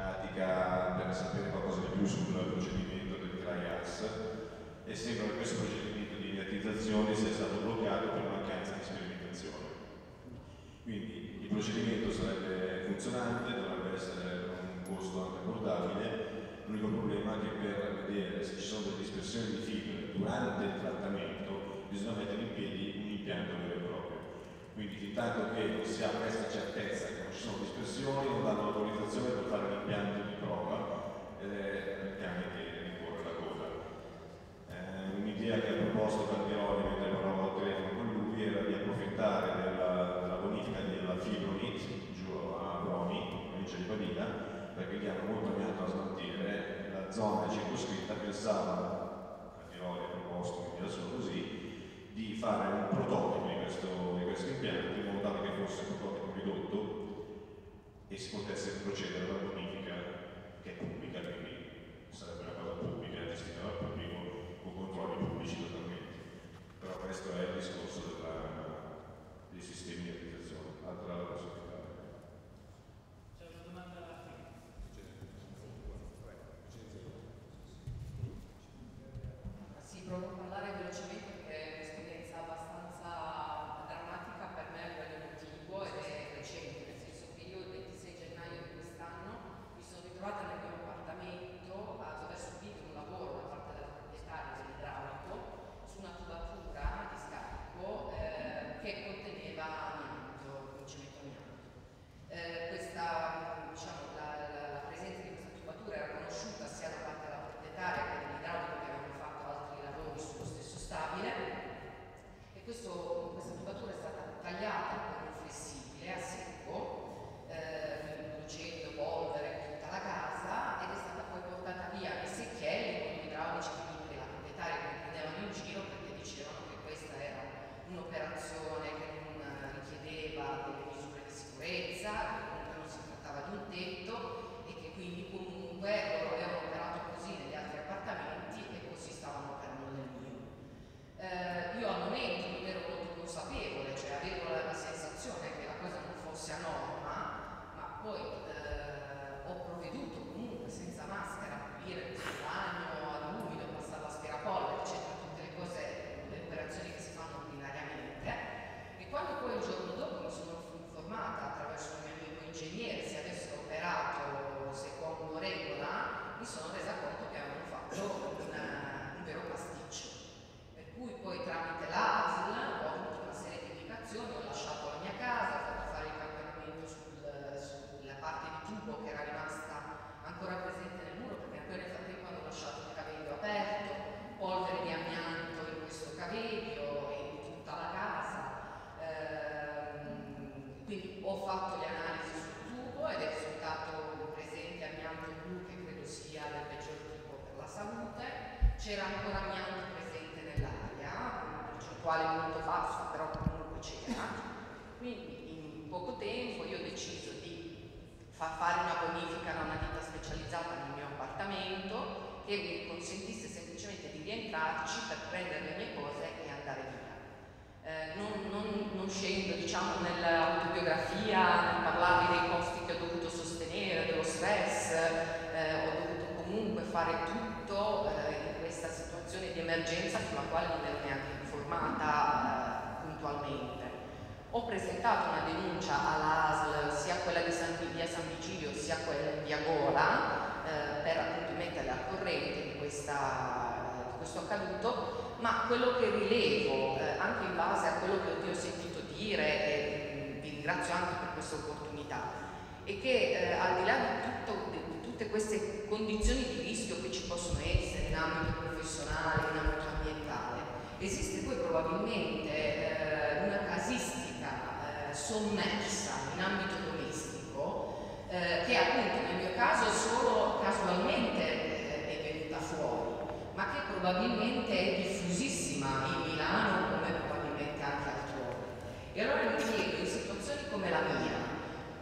pratica per sapere qualcosa di più sul procedimento del trias e sembra che questo procedimento di inertizzazione sia stato bloccato per mancanza di sperimentazione. Quindi il procedimento sarebbe funzionante, dovrebbe essere un costo anche abbordabile, l'unico problema è che per vedere se ci sono delle dispersioni di fibre durante il trattamento bisogna mettere in piedi un impianto vero. Quindi fin tanto che non si ha questa certezza che non ci sono dispersioni, non danno l'autorizzazione per fare l'impianto di prova il cane che ricorre la coda. Eh, Un'idea che ha proposto Calderoli mentre parlavo al telefono con lui era di approfittare della, della bonifica della Fibronit giù a Roni, provincia di Pavia, perché gli hanno molto amiato a smaltire, la zona circoscritta pensava, Calderoli ha proposto, quindi adesso così, di fare un prototipo di questo, di questo impianto in modo tale che fosse un prototipo ridotto e si potesse procedere alla far fare una bonifica da una ditta specializzata nel mio appartamento che mi consentisse semplicemente di rientrarci per prendere le mie cose e andare via. Eh, non, non- non scendo diciamo nell'autobiografia, nel parlarvi dei costi che ho dovuto sostenere, dello stress, eh, ho dovuto comunque fare tutto eh, in questa situazione di emergenza sulla quale non ero neanche informata eh, puntualmente. Ho presentato una denuncia all'ASL, sia quella di San, via San Vigilio sia quella di via eh, per appunto metterle al corrente di, questa- di questo accaduto, ma quello che rilevo, eh, anche in base a quello che ho sentito dire, e mh, vi ringrazio anche per questa opportunità, è che eh, al di là di, tutto- di tutte queste condizioni di rischio che ci possono essere in ambito professionale, in ambito ambientale, sommersa in ambito domestico eh, che appunto nel mio caso solo casualmente eh, è venuta fuori, ma che probabilmente è diffusissima in Milano come probabilmente anche altrove. E allora mi chiedo, in situazioni come la mia,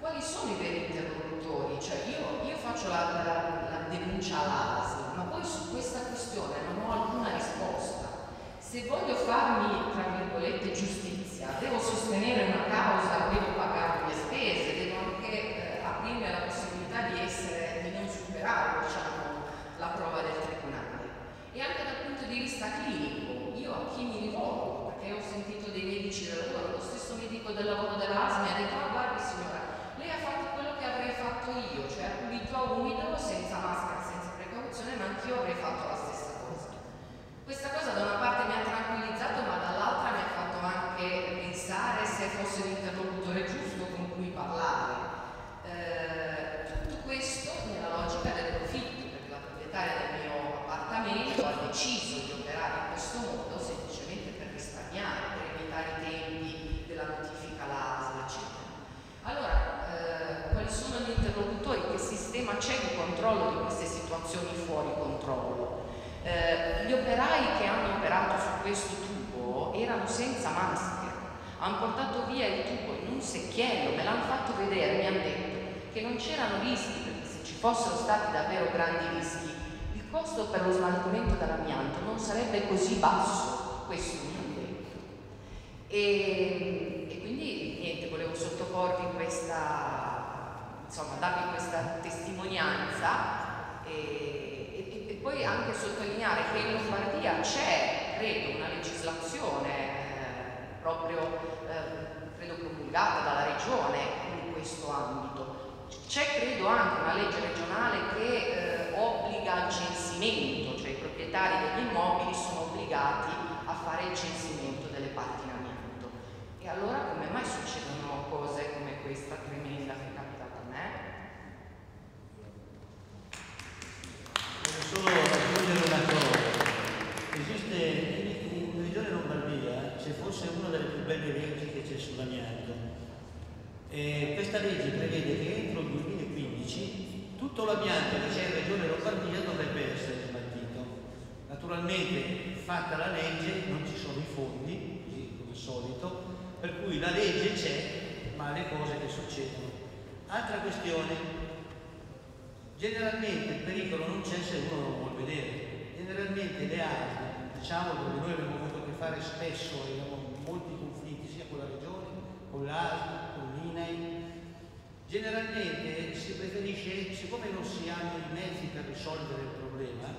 quali sono i veri interlocutori? Cioè io, io faccio la, la- la denuncia all'ASL, ma poi su questa questione non ho alcuna risposta. Se voglio farmi, tra virgolette, spesa, devo sostenere una causa, devo pagare le mie spese, devo anche eh, aprirmi alla possibilità di, essere, di non superare diciamo, la prova del tribunale. E anche dal punto di vista clinico, io a chi mi rivolgo? Perché ho sentito dei medici del lavoro, lo stesso medico del lavoro dell'ASMI ha detto, ah, guardi signora, lei ha fatto quello che avrei fatto io, cioè ha pulito a umido senza maschera, senza precauzione, ma anch'io avrei fatto la controllo di queste situazioni fuori controllo? Eh, gli operai che hanno operato su questo tubo erano senza maschera, hanno portato via il tubo in un secchiello, me l'hanno fatto vedere, mi hanno detto che non c'erano rischi, perché se ci fossero stati davvero grandi rischi, il costo per lo smaltimento dell'amianto non sarebbe così basso, questo mi hanno detto. E, e quindi niente, volevo sottoporvi questa, insomma, darvi questa testimonianza e, e, e poi anche sottolineare che in Lombardia c'è, credo, una legislazione eh, proprio, eh, credo promulgata dalla Regione in questo ambito. C'è credo anche una legge regionale che eh, obbliga al censimento, cioè i proprietari degli immobili sono obbligati a fare il censimento delle parti in amianto. E allora come mai succedono cose come questa tremenda che è capitata a me? Voglio solo aggiungere una cosa. Esiste in, in Regione Lombardia c'è forse una delle più belle leggi che c'è sull'amianto. E questa legge prevede che entro il 2015 tutto l'amianto che c'è in Regione Lombardia dovrebbe essere smaltito. Naturalmente, fatta la legge, non ci sono i fondi, così come al solito, per cui la legge c'è, ma le cose che succedono. Altra questione, Generalmente il pericolo non c'è se uno non lo vuole vedere. Generalmente le armi, diciamo dove noi abbiamo avuto a che fare spesso e abbiamo molti conflitti sia con la regione, con l'ASL, con l'INAI, generalmente si preferisce, si hanno i mezzi per risolvere il problema,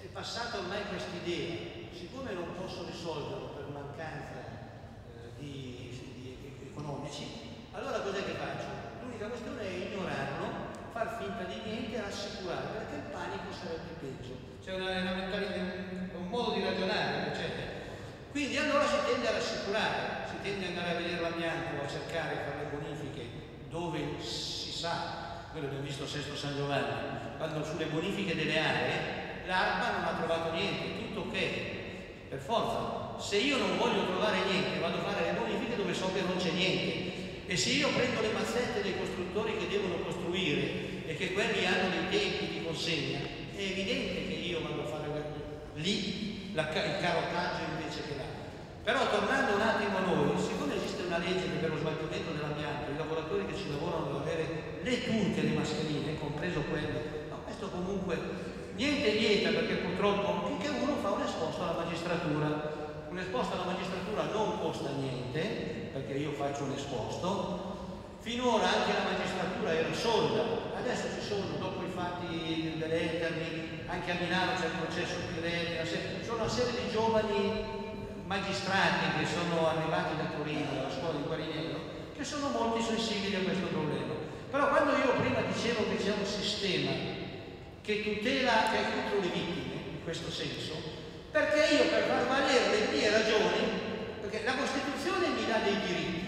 è passata ormai questa idea, siccome non posso risolverlo per mancanza eh, di, di economici, allora cos'è che faccio? L'unica questione è ignorarlo far finta di niente e rassicurare, perché il panico sarebbe peggio. C'è un modo di ragionare, eccetera. Quindi allora si tende a rassicurare, si tende ad andare a vedere l'amianto, a cercare di fare le bonifiche dove si sa, quello abbiamo visto Sesto San Giovanni, quando sulle bonifiche delle aree l'ARPA non ha trovato niente, tutto ok, per forza. Se io non voglio trovare niente, vado a fare le bonifiche dove so che non c'è niente. E se io prendo le mazzette dei costruttori che devono costruire e che quelli hanno dei tempi di consegna, è evidente che io vado a fare lì la, il carotaggio invece che là. Però tornando un attimo a noi, siccome esiste una legge che per lo smaltimento dell'amianto i lavoratori che ci lavorano devono avere le tutte le mascherine, compreso quelle, ma questo comunque niente vieta perché purtroppo finché uno fa un esposto alla magistratura, un esposto alla magistratura non costa niente, perché io faccio un esposto, finora anche la magistratura era solda, adesso ci sono, dopo i fatti dell'Eterni, anche a Milano c'è il processo Pirelli, ci sono una serie di giovani magistrati che sono arrivati da Torino, dalla scuola di Guarinello, che sono molto sensibili a questo problema. Però quando io prima dicevo che c'è un sistema che tutela, è contro le vittime, in questo senso, perché io per far valere le mie ragioni, perché la Costituzione mi dà dei diritti,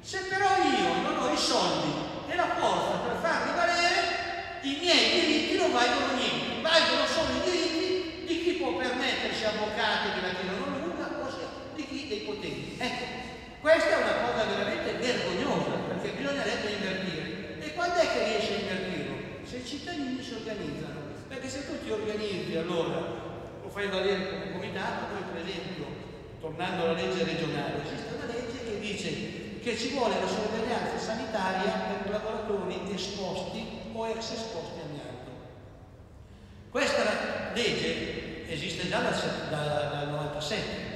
se però io non ho i soldi e la forza per farli valere, i miei diritti non valgono niente, valgono solo i diritti di chi può permettersi avvocati che la tirano lunga, ossia di chi dei poteri. Ecco, questa è una cosa veramente vergognosa, perché bisognerebbe invertire. E quando è che riesce a invertirlo? Se i cittadini si organizzano. Perché se tu ti organizzi allora lo fai valere come comitato, noi per esempio, tornando alla legge regionale, esiste una legge che dice che ci vuole la sorveglianza sanitaria per i lavoratori esposti o ex esposti amianto. Questa legge esiste già dal, dal, dal 97.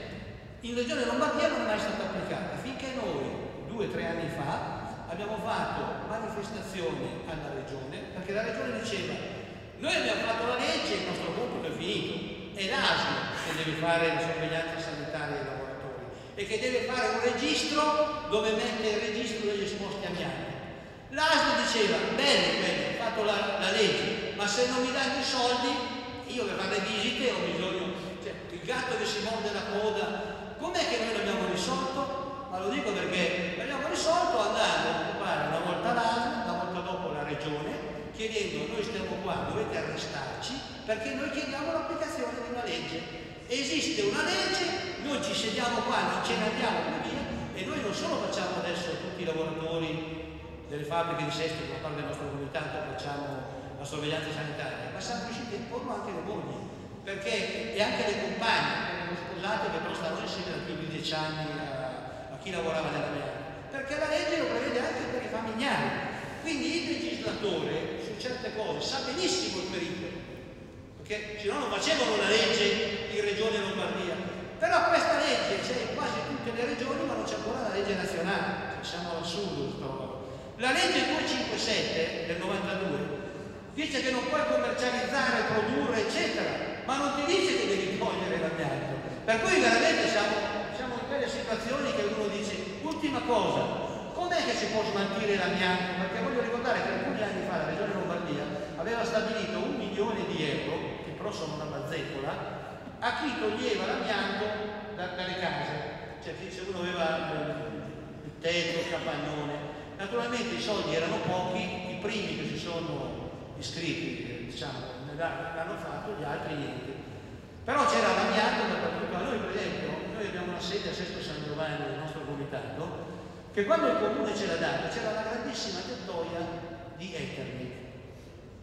In Regione Lombardia non è mai stata applicata, finché noi, due o tre anni fa, abbiamo fatto manifestazioni alla Regione, perché la Regione diceva, noi abbiamo fatto la legge, il nostro compito è finito, è l'ASL che deve fare la sorveglianza sanitaria ai lavoratori e che deve fare un registro dove mette il registro degli esposti amianti. L'ASL diceva, bene, bene, fate fatto la, la legge, ma se non mi danno i soldi, io per fare visite ho bisogno, cioè il gatto che si morde la coda, com'è che noi l'abbiamo risolto? Ma lo dico perché l'abbiamo risolto andando a occupare una volta l'ASL, una volta dopo la regione, chiedendo noi stiamo qua, dovete arrestarci perché noi chiediamo l'applicazione di una legge. Esiste una legge, noi ci sediamo qua, non ce ne andiamo più via e noi non solo facciamo adesso tutti i lavoratori delle fabbriche di Sesto, come parte del nostro comitato, facciamo la sorveglianza sanitaria, ma siamo riusciti a imporlo anche le mogli, perché, e anche le compagne, le sposate che però stanno insieme da più di dieci anni a, a chi lavorava nella mia perché la legge lo prevede anche per i familiari. Quindi il legislatore certe cose sa benissimo il pericolo, perché se no non facevano una legge in Regione Lombardia. Però questa legge c'è in quasi tutte le regioni, ma non c'è ancora la legge nazionale, siamo all'assurdo. La legge 257 del 92 dice che non puoi commercializzare, produrre, eccetera, ma non ti dice che devi togliere l'amianto. Per cui veramente siamo, siamo in quelle situazioni che uno dice, ultima cosa, com'è che si può smaltire l'amianto? Perché voglio ricordare che alcuni anni fa la Regione Lombardia aveva stabilito un milione di euro, che però sono una bazzecola, a chi toglieva l'amianto da, dalle case. Cioè se uno aveva il tetto, il capagnone. Naturalmente i soldi erano pochi, i primi che si sono iscritti, diciamo, l'hanno fatto, gli altri niente. Però c'era l'amianto dappertutto. Noi, per esempio, noi abbiamo una sede a Sesto San Giovanni del nostro comitato, che quando il comune ce l'ha data c'era una grandissima tettoia di Ethernet.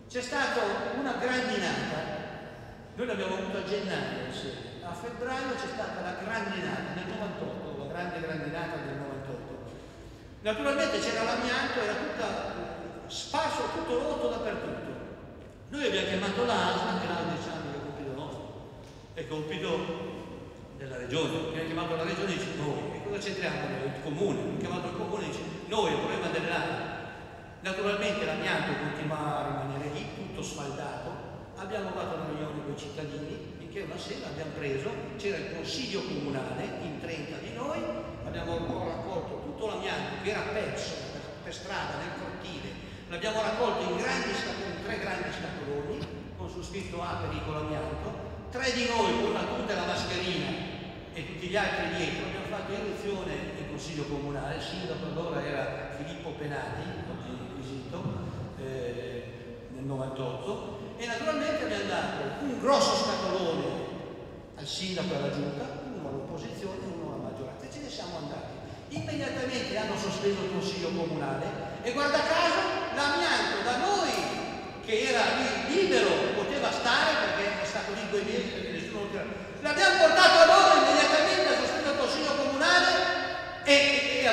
C'è stata una grandinata, noi l'abbiamo avuto a gennaio, a febbraio c'è stata la grandinata nel 98, la grande grandinata del 98. Naturalmente c'era l'amianto, era tutta sparso, tutto rotto dappertutto. Noi abbiamo chiamato l'ASMA, che l'ASMA diciamo che è compito nostro, è compito della regione, abbiamo chiamato la regione e dice noi, e cosa c'entriamo noi? Il comune, abbiamo chiamato il comune e dice noi, il problema dell'ASMA. Naturalmente l'amianto continua a rimanere lì, tutto sfaldato. Abbiamo fatto una riunione con i cittadini finché una sera abbiamo preso, c'era il consiglio comunale in 30 di noi, abbiamo raccolto tutto l'amianto che era perso per, per strada, nel cortile, l'abbiamo raccolto in grandi scatoloni, tre grandi scatoloni con su scritto A pericolo amianto, tre di noi con la tuta e la mascherina e tutti gli altri dietro, irruzione in consiglio comunale, il sindaco allora era Filippo Penati, oggi inquisito, eh, nel 98, e naturalmente abbiamo dato un grosso scatolone al sindaco e alla giunta, uno all'opposizione e uno alla maggioranza, e ce ne siamo andati. Immediatamente hanno sospeso il consiglio comunale e guarda caso l'amianto da noi che era lì libero, poteva stare perché è stato lì due mesi perché nessuno. L'abbiamo portato a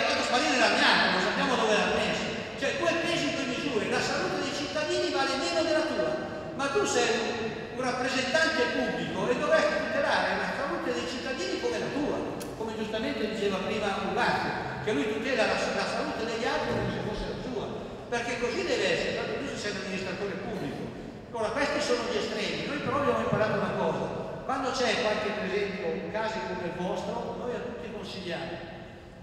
fatto sparire l'amianto, non sappiamo dove l'ha messo. Cioè due pesi, due misure, la salute dei cittadini vale meno della tua ma tu sei un rappresentante pubblico e dovresti tutelare la salute dei cittadini come la tua, come giustamente diceva prima Ugarte, che lui tutela la, la, salute degli altri come se fosse la sua, perché così deve essere, tanto tu sei un amministratore pubblico. Allora questi sono gli estremi, noi però abbiamo imparato una cosa, quando c'è qualche per esempio casi come il vostro, noi a tutti consigliamo,